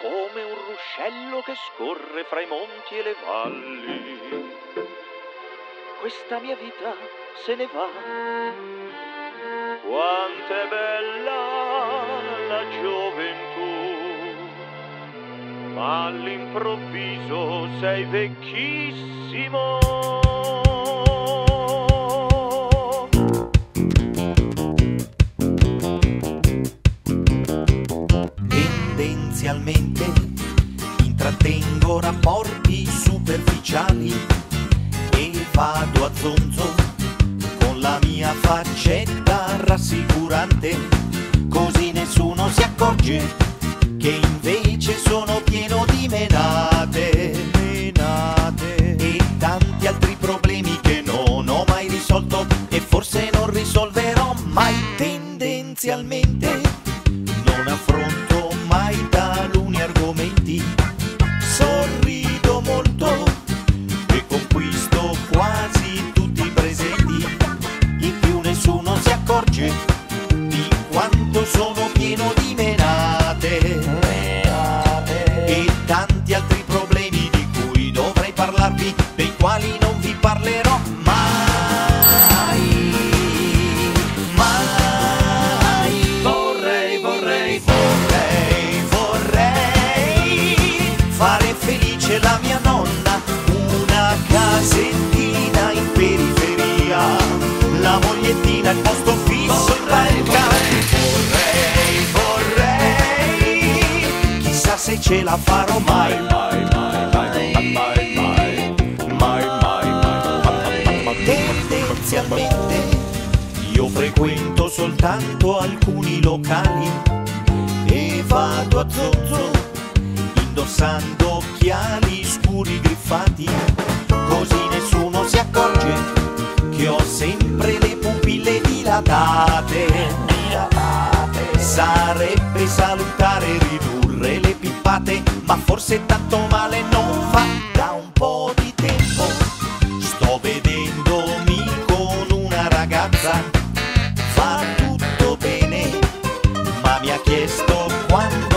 come un ruscello che scorre fra i monti e le valli. Questa mia vita se ne va. Quanto è bella la gioventù, ma all'improvviso sei vecchissimo. Tendenzialmente intrattengo rapporti superficiali e vado a zonzo con la mia faccetta rassicurante, così nessuno si accorge che invece sono pieno di menate, al posto fisso in barca. Vorrei, vorrei, chissà se ce la farò mai. mai, mai, mai, mai, mai, mai, mai, mai. Tendenzialmente io frequento soltanto alcuni locali e vado a zonzo indossando occhiali scuri griffati, così nessuno si accorge che ho sempre dilatate. dilatate. Sarebbe salutare ridurre le pippate, ma forse tanto male non fa da un po' di tempo. Sto vedendomi con una ragazza, fa tutto bene, ma mi ha chiesto quando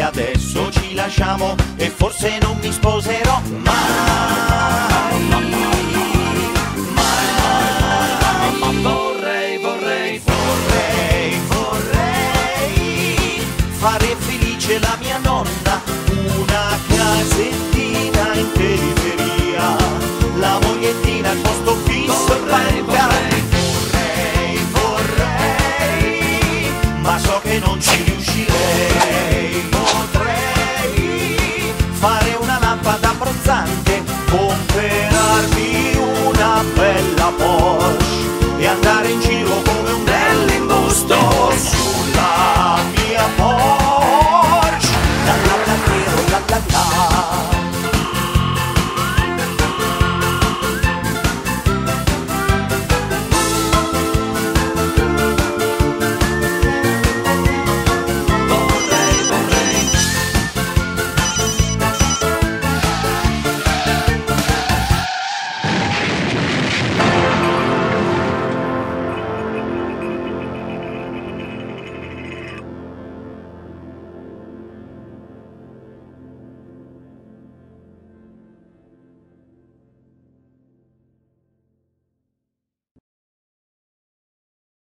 adesso ci lasciamo e forse non mi sposerò mai. 在。